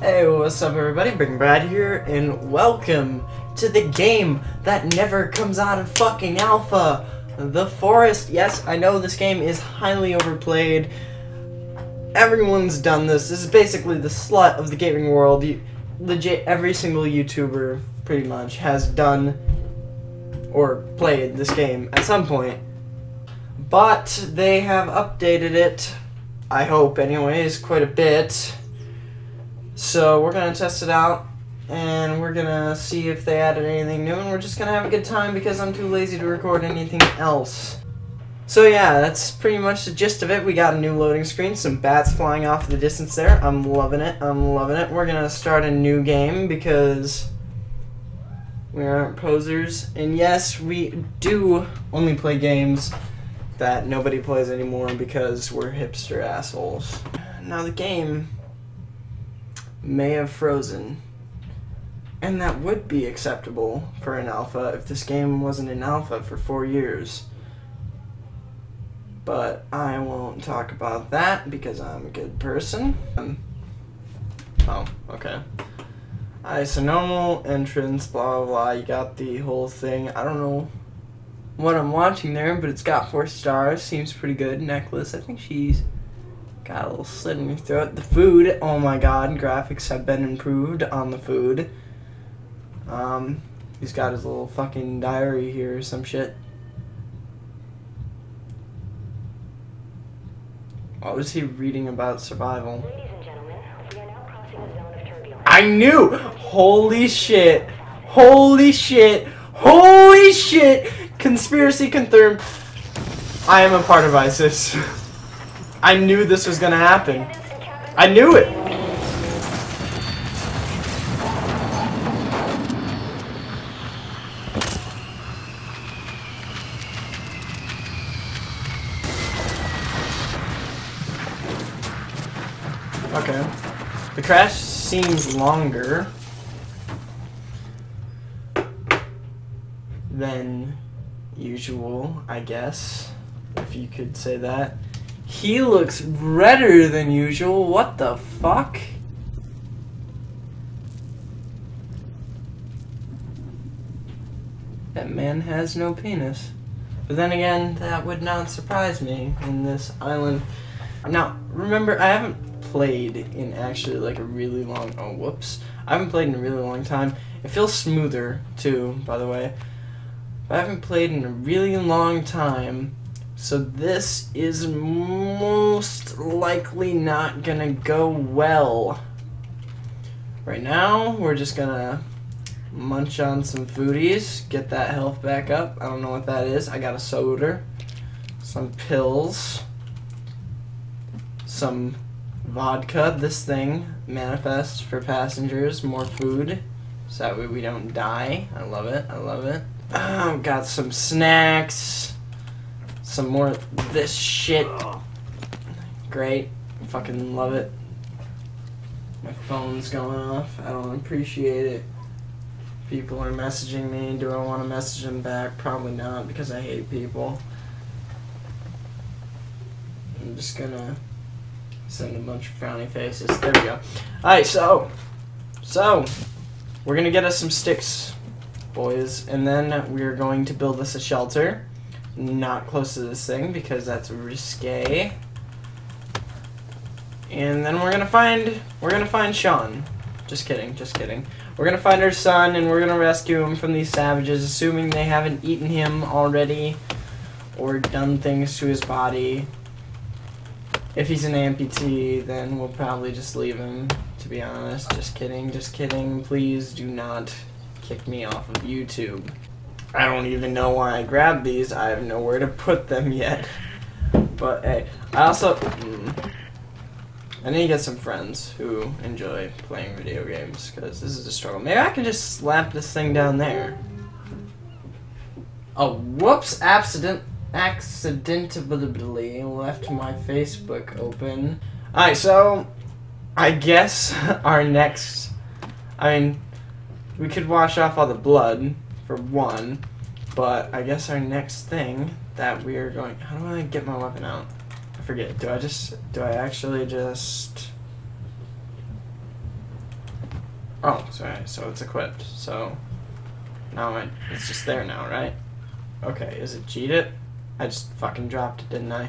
Hey, what's up everybody? Big Brad here, and welcome to the game that never comes out of fucking alpha, The Forest. Yes, I know this game is highly overplayed. Everyone's done this. This is basically the slut of the gaming world. Legit, every single YouTuber, pretty much, has done or played this game at some point. But they have updated it, I hope anyways, quite a bit. So we're gonna test it out and we're gonna see if they added anything new and we're just gonna have a good time because I'm too lazy to record anything else. So yeah, that's pretty much the gist of it. We got a new loading screen, some bats flying off in the distance there. I'm loving it, I'm loving it. We're gonna start a new game because we aren't posers. And yes, we do only play games that nobody plays anymore because we're hipster assholes. Now the game may have frozen. And that would be acceptable for an alpha if this game wasn't in alpha for four years. But I won't talk about that because I'm a good person. Um, oh, okay. Alright, so normal entrance, blah blah blah, you got the whole thing. I don't know what I'm watching there, but it's got four stars, seems pretty good. Necklace, I think she's Got a little slit in your throat. The food, oh my god, graphics have been improved on the food. Um, he's got his little fucking diary here or some shit. What was he reading about survival? I knew! Holy shit! Holy shit! Holy shit! Conspiracy confirmed. I am a part of ISIS. I knew this was gonna happen. I knew it! Okay. The crash seems longer than usual, I guess, if you could say that. He looks redder than usual. What the fuck? That man has no penis. But then again, that would not surprise me in this island. Now, remember, I haven't played in actually like a really long... Oh, whoops. I haven't played in a really long time. It feels smoother, too, by the way. But I haven't played in a really long time. So this is most likely not gonna go well. Right now, we're just gonna munch on some foodies, get that health back up. I don't know what that is. I got a soda, some pills, some vodka. This thing manifests for passengers, more food, so that way we don't die. I love it. I love it. Oh, got some snacks some more this shit. Great. Fucking love it. My phone's going off. I don't appreciate it. People are messaging me. Do I want to message them back? Probably not because I hate people. I'm just gonna send a bunch of frowny faces. There we go. Alright, so. So. We're gonna get us some sticks, boys. And then we're going to build us a shelter not close to this thing because that's risque. And then we're gonna find we're gonna find Sean. Just kidding, just kidding. We're gonna find our son and we're gonna rescue him from these savages, assuming they haven't eaten him already or done things to his body. If he's an amputee, then we'll probably just leave him, to be honest. Just kidding, just kidding. Please do not kick me off of YouTube. I don't even know why I grabbed these. I have nowhere to put them yet. But hey, I also mm, I need to get some friends who enjoy playing video games because this is a struggle. Maybe I can just slap this thing down there. Oh, whoops! Accident, accidentally left my Facebook open. Alright, so I guess our next. I mean, we could wash off all the blood for one. But I guess our next thing that we are going... How do I get my weapon out? I forget. Do I just... Do I actually just... Oh, sorry. So it's equipped. So now I, it's just there now, right? Okay, is it cheated? I just fucking dropped it, didn't I?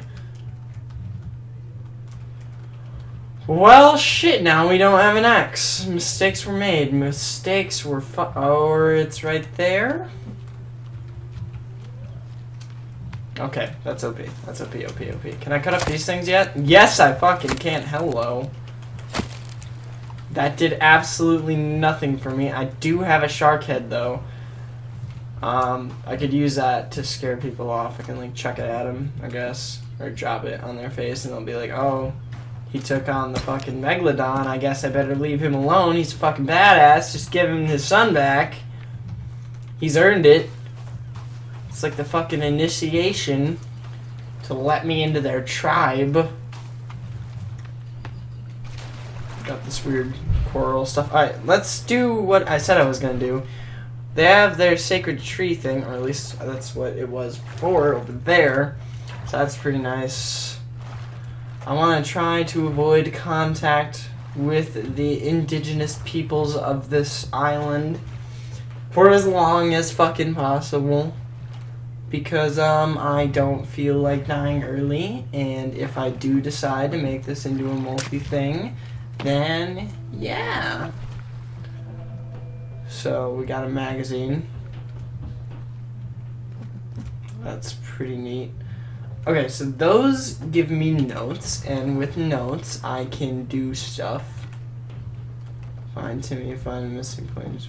Well, shit, now we don't have an X. Mistakes were made. Mistakes were fu- Oh, it's right there? Okay, that's OP. That's OP, OP, OP. Can I cut up these things yet? Yes, I fucking can. Hello. That did absolutely nothing for me. I do have a shark head, though. Um, I could use that to scare people off. I can, like, chuck it at them, I guess. Or drop it on their face, and they'll be like, oh, he took on the fucking Megalodon. I guess I better leave him alone. He's a fucking badass. Just give him his son back. He's earned it. It's like the fucking initiation to let me into their tribe. Got this weird coral stuff. Alright, let's do what I said I was gonna do. They have their sacred tree thing, or at least that's what it was before over there. So that's pretty nice. I want to try to avoid contact with the indigenous peoples of this island for as long as fucking possible. Because um I don't feel like dying early and if I do decide to make this into a multi thing then yeah. So we got a magazine. That's pretty neat okay so those give me notes and with notes I can do stuff Find Timmy, find missing point,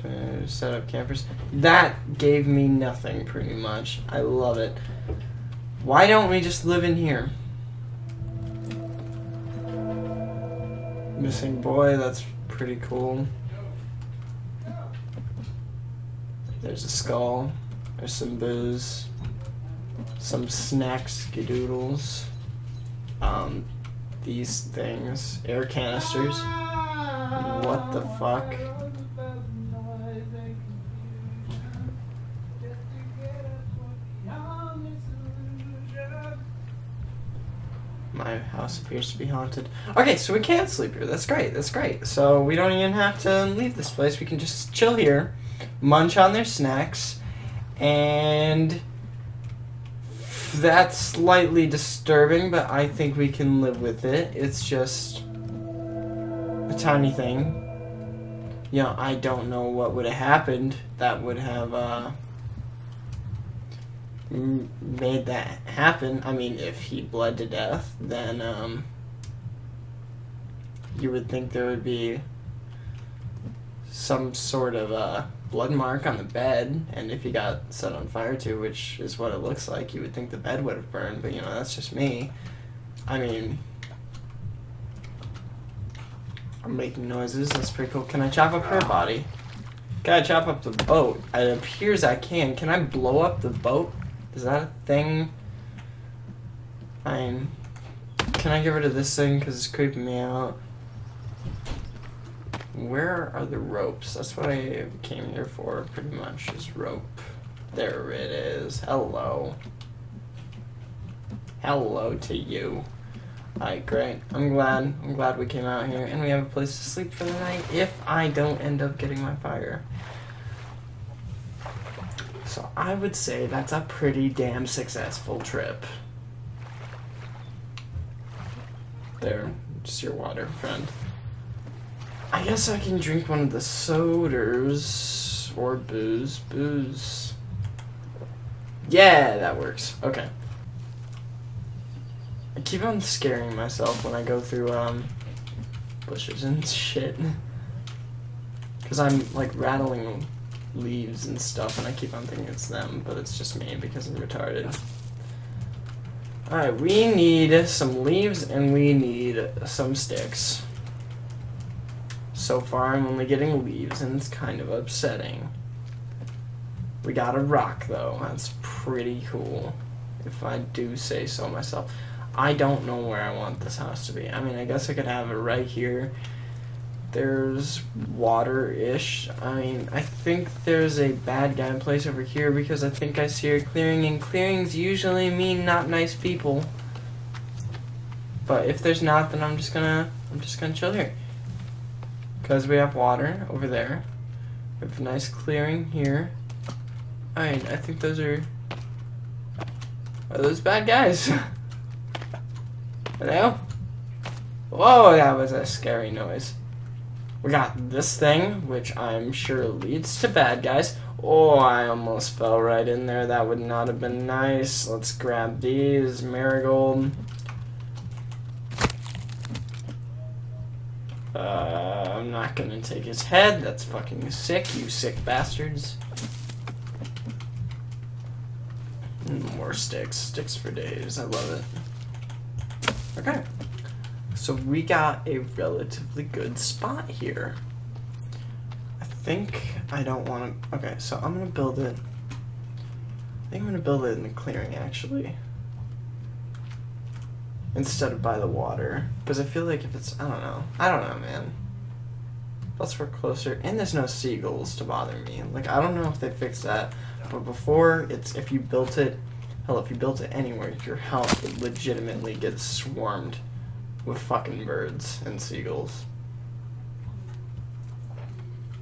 set up campers. That gave me nothing, pretty much. I love it. Why don't we just live in here? Missing boy, that's pretty cool. There's a skull. There's some booze. Some snacks, skadoodles. Um, these things. Air canisters. What the fuck? My house appears to be haunted. Okay, so we can sleep here. That's great. That's great. So we don't even have to leave this place. We can just chill here, munch on their snacks, and that's slightly disturbing, but I think we can live with it. It's just a tiny thing. You know, I don't know what would have happened that would have uh, made that happen. I mean, if he bled to death, then um, you would think there would be some sort of uh, blood mark on the bed, and if he got set on fire too, which is what it looks like, you would think the bed would have burned, but you know, that's just me. I mean, I'm making noises. That's pretty cool. Can I chop up her body? Can I chop up the boat? It appears I can. Can I blow up the boat? Is that a thing? I mean, can I get rid of this thing because it's creeping me out? Where are the ropes? That's what I came here for, pretty much, is rope. There it is. Hello. Hello to you. Alright, great. I'm glad. I'm glad we came out here. And we have a place to sleep for the night if I don't end up getting my fire. So I would say that's a pretty damn successful trip. There. Just your water, friend. I guess I can drink one of the sodas. Or booze. Booze. Yeah, that works. Okay. I keep on scaring myself when I go through um, bushes and shit. Because I'm like rattling leaves and stuff and I keep on thinking it's them, but it's just me because I'm retarded. Alright, we need some leaves and we need some sticks. So far I'm only getting leaves and it's kind of upsetting. We got a rock though, that's pretty cool, if I do say so myself. I don't know where I want this house to be. I mean, I guess I could have it right here. There's water-ish. I mean, I think there's a bad guy place over here because I think I see a clearing, and clearings usually mean not nice people. But if there's not, then I'm just gonna, I'm just gonna chill here. Because we have water over there. We have a nice clearing here. I I think those are... Are those bad guys? Hello? Whoa, that was a scary noise. We got this thing, which I'm sure leads to bad guys. Oh, I almost fell right in there. That would not have been nice. Let's grab these. Marigold. Uh, I'm not gonna take his head. That's fucking sick, you sick bastards. More sticks. Sticks for days. I love it. Okay. So we got a relatively good spot here. I think I don't want to... Okay, so I'm going to build it... I think I'm going to build it in the clearing, actually. Instead of by the water. Because I feel like if it's... I don't know. I don't know, man. Let's work closer. And there's no seagulls to bother me. Like, I don't know if they fixed that. But before, it's if you built it... Hell, if you built it anywhere, your house would legitimately get swarmed with fucking birds and seagulls.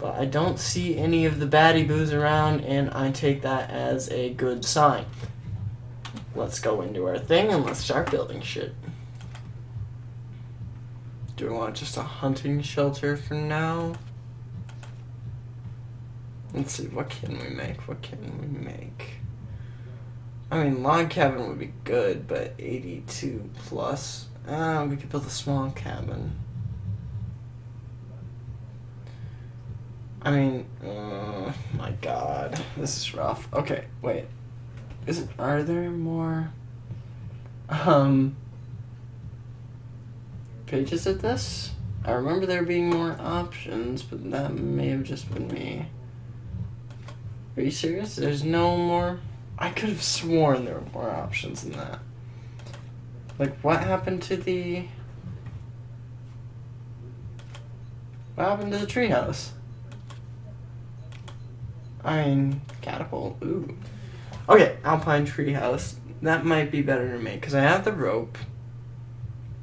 But I don't see any of the baddie boos around, and I take that as a good sign. Let's go into our thing and let's start building shit. Do we want just a hunting shelter for now? Let's see, what can we make? What can we make? I mean, log cabin would be good, but 82 plus uh, we could build a small cabin. I mean, uh, my god, this is rough. Okay, wait. Is it, are there more, um, pages of this? I remember there being more options, but that may have just been me. Are you serious? There's no more? I could have sworn there were more options than that. Like, what happened to the... What happened to the treehouse? I mean, catapult. Ooh. Okay, alpine treehouse. That might be better to make, because I have the rope.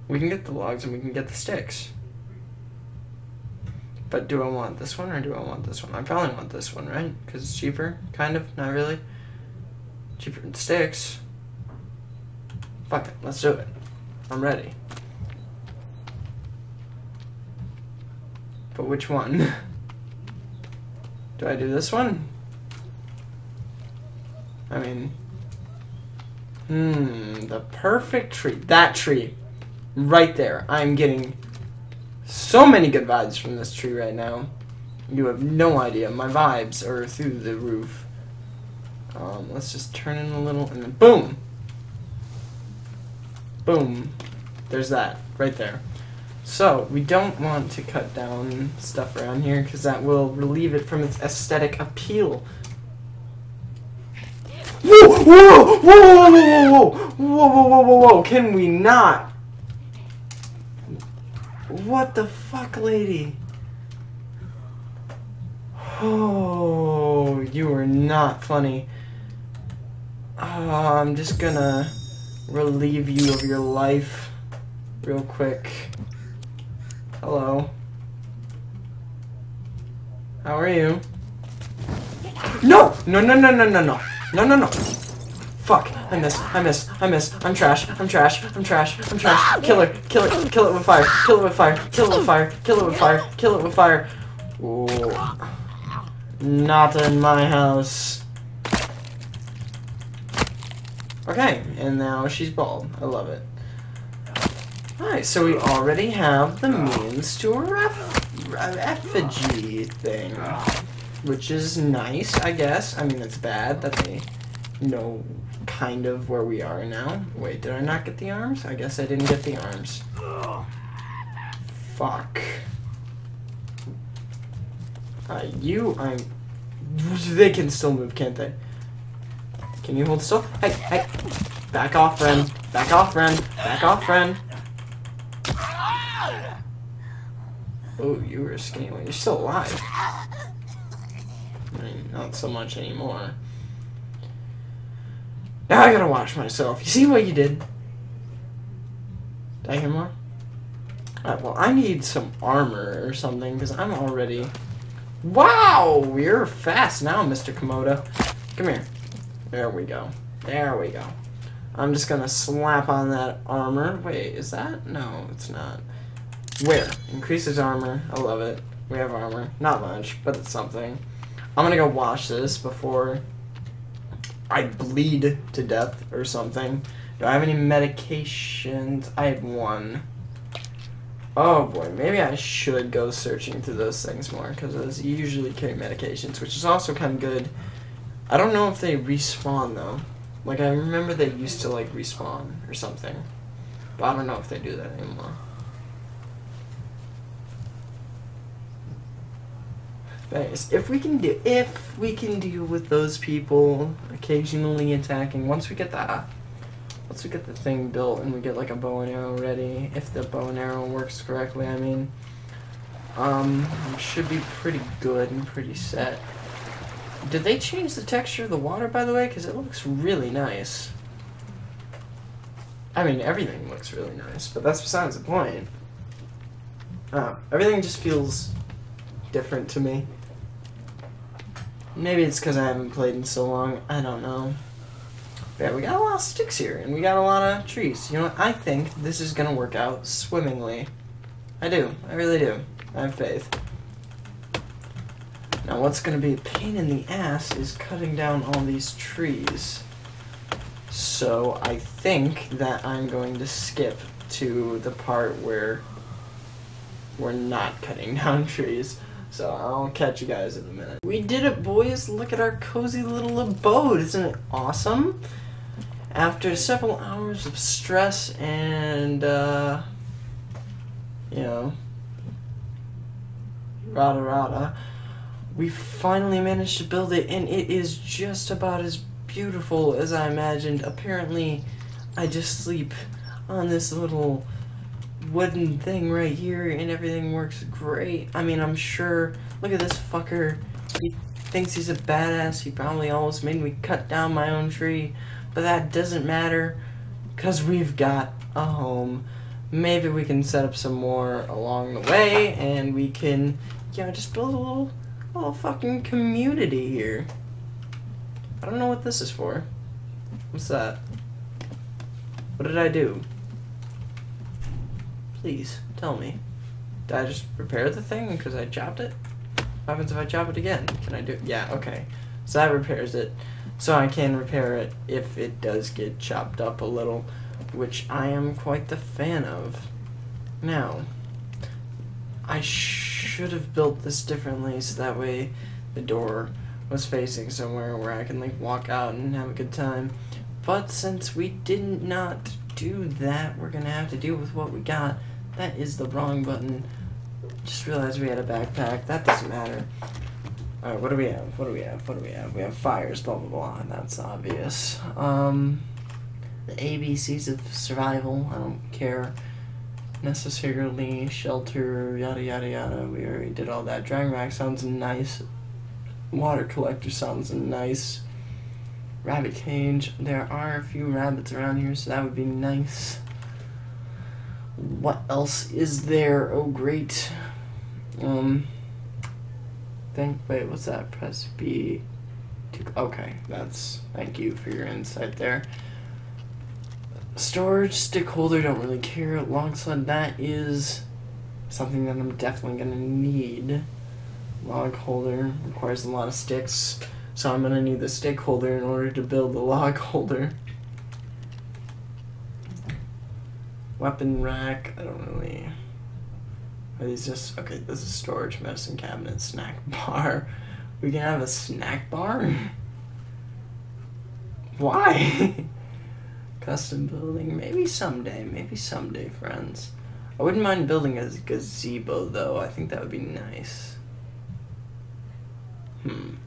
We can get the logs and we can get the sticks. But do I want this one or do I want this one? I probably want this one, right? Because it's cheaper, kind of, not really. Cheaper than sticks. Fuck it, let's do it. I'm ready. But which one? do I do this one? I mean, hmm, the perfect tree. That tree. Right there. I'm getting so many good vibes from this tree right now. You have no idea. My vibes are through the roof. Um, let's just turn in a little and then boom! Boom. There's that, right there. So, we don't want to cut down stuff around here because that will relieve it from its aesthetic appeal. Whoa, whoa, whoa, whoa, whoa, whoa, whoa, whoa, whoa, whoa, whoa, can we not? What the fuck, lady? Oh, you are not funny. Oh, I'm just gonna relieve you of your life real quick. Hello. How are you? No! No, no, no, no, no, no. No, no, no. Fuck. I miss. I miss. I miss. I'm trash. I'm trash. I'm trash. I'm trash. Kill her. Kill it. Kill it with fire. Kill it with fire. Kill it with fire. Kill it with fire. Kill it with fire. Not in my house. Okay, and now she's bald. I love it. Alright, so we already have the means to a ref effigy thing. Which is nice, I guess. I mean, it's bad that they know kind of where we are now. Wait, did I not get the arms? I guess I didn't get the arms. Fuck. Uh, you, I'm. They can still move, can't they? Can you hold still? Hey, hey. Back off, friend. Back off, friend. Back off, friend. Oh, you were one. You're still alive. I mean, not so much anymore. Now I gotta wash myself. You see what you did? Did I hear more? Alright, well, I need some armor or something, because I'm already... Wow! You're fast now, Mr. Komodo. Come here. There we go. There we go. I'm just gonna slap on that armor. Wait, is that? No, it's not. Where? Increases armor. I love it. We have armor. Not much, but it's something. I'm gonna go wash this before I bleed to death or something. Do I have any medications? I have one. Oh boy, maybe I should go searching through those things more because those usually carry medications, which is also kind of good. I don't know if they respawn though. Like I remember they used to like respawn or something, but I don't know if they do that anymore. Anyways, if we can do if we can deal with those people occasionally attacking, once we get that once we get the thing built and we get like a bow and arrow ready, if the bow and arrow works correctly, I mean, um, should be pretty good and pretty set. Did they change the texture of the water, by the way? Because it looks really nice. I mean, everything looks really nice, but that's besides the point. Oh, everything just feels different to me. Maybe it's because I haven't played in so long. I don't know. Yeah, we got a lot of sticks here, and we got a lot of trees. You know what? I think this is going to work out swimmingly. I do. I really do. I have faith. Now, what's going to be a pain in the ass is cutting down all these trees. So, I think that I'm going to skip to the part where we're not cutting down trees. So I'll catch you guys in a minute. We did it, boys. Look at our cozy little abode. Isn't it awesome? After several hours of stress and, uh, you know, rada rada, we finally managed to build it, and it is just about as beautiful as I imagined. Apparently, I just sleep on this little wooden thing right here and everything works great. I mean, I'm sure, look at this fucker. He thinks he's a badass. He probably almost made me cut down my own tree, but that doesn't matter because we've got a home. Maybe we can set up some more along the way and we can, you know, just build a little, little fucking community here. I don't know what this is for. What's that? What did I do? Please, tell me. Did I just repair the thing because I chopped it? What happens if I chop it again? Can I do it? Yeah, okay. So that repairs it. So I can repair it if it does get chopped up a little, which I am quite the fan of. Now, I should have built this differently so that way the door was facing somewhere where I can like walk out and have a good time. But since we did not do that, we're gonna have to deal with what we got. That is the wrong button. Just realized we had a backpack. That doesn't matter. Alright, what do we have? What do we have? What do we have? We have fires, blah blah blah. That's obvious. Um, the ABCs of survival. I don't care necessarily. Shelter, yada yada yada. We already did all that. Drying rack sounds nice. Water collector sounds nice. Rabbit cage. There are a few rabbits around here, so that would be nice. What else is there? Oh, great. Um, think, wait, what's that? Press B. To, okay, that's, thank you for your insight there. Storage stick holder, don't really care. Alongside that is something that I'm definitely gonna need. Log holder requires a lot of sticks, so I'm gonna need the stick holder in order to build the log holder. Weapon rack, I don't really... Are these just... Okay, this is storage, medicine cabinet, snack bar. We can have a snack bar? Why? Custom building, maybe someday, maybe someday, friends. I wouldn't mind building a gazebo, though. I think that would be nice. Hmm.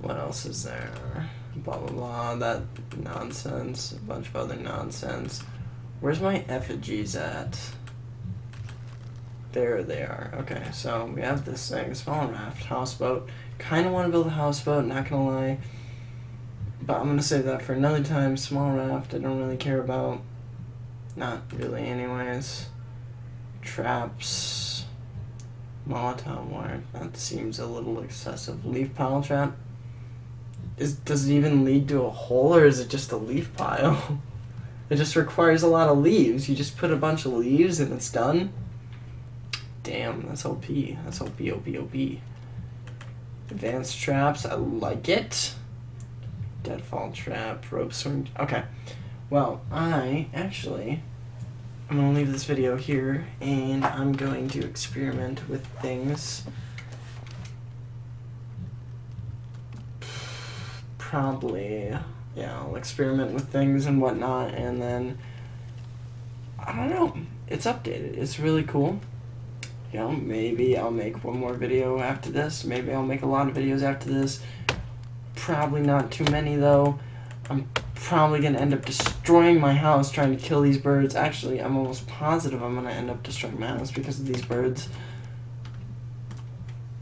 What else is there? Blah blah blah. That nonsense. A bunch of other nonsense. Where's my effigies at? There they are. Okay, so we have this thing, small raft, houseboat. Kind of want to build a houseboat, not gonna lie. But I'm gonna save that for another time. Small raft, I don't really care about. Not really, anyways. Traps. Molotov wire. That seems a little excessive. Leaf pile trap. Is does it even lead to a hole or is it just a leaf pile? it just requires a lot of leaves. You just put a bunch of leaves and it's done. Damn, that's OP. That's OP, OP, OP. Advanced traps, I like it. Deadfall trap, rope swing. Okay. Well, I actually I'm gonna leave this video here and I'm going to experiment with things. Probably, yeah, I'll experiment with things and whatnot and then I don't know. It's updated. It's really cool. You know, maybe I'll make one more video after this. Maybe I'll make a lot of videos after this. Probably not too many though. I'm probably gonna end up destroying my house trying to kill these birds. Actually, I'm almost positive I'm gonna end up destroying my house because of these birds.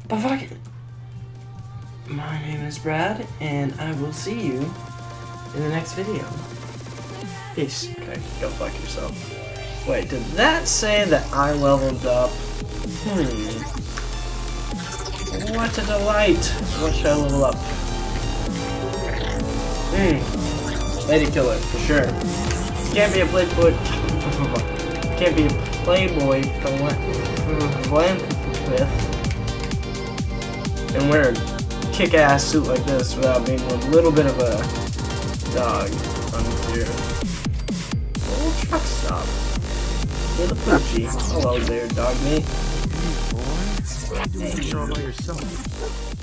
But fuck it. My name is Brad, and I will see you in the next video. Peace. Okay, go fuck yourself. Wait, did that say that I leveled up? Hmm. What a delight! What should I level up? Hmm. Lady killer, for sure. Can't be a playboy. Can't be a playboy with and wear a kick-ass suit like this without being a little bit of a dog unclear. Little truck stop. Little poochie. Hello there, dog mate. Yourself.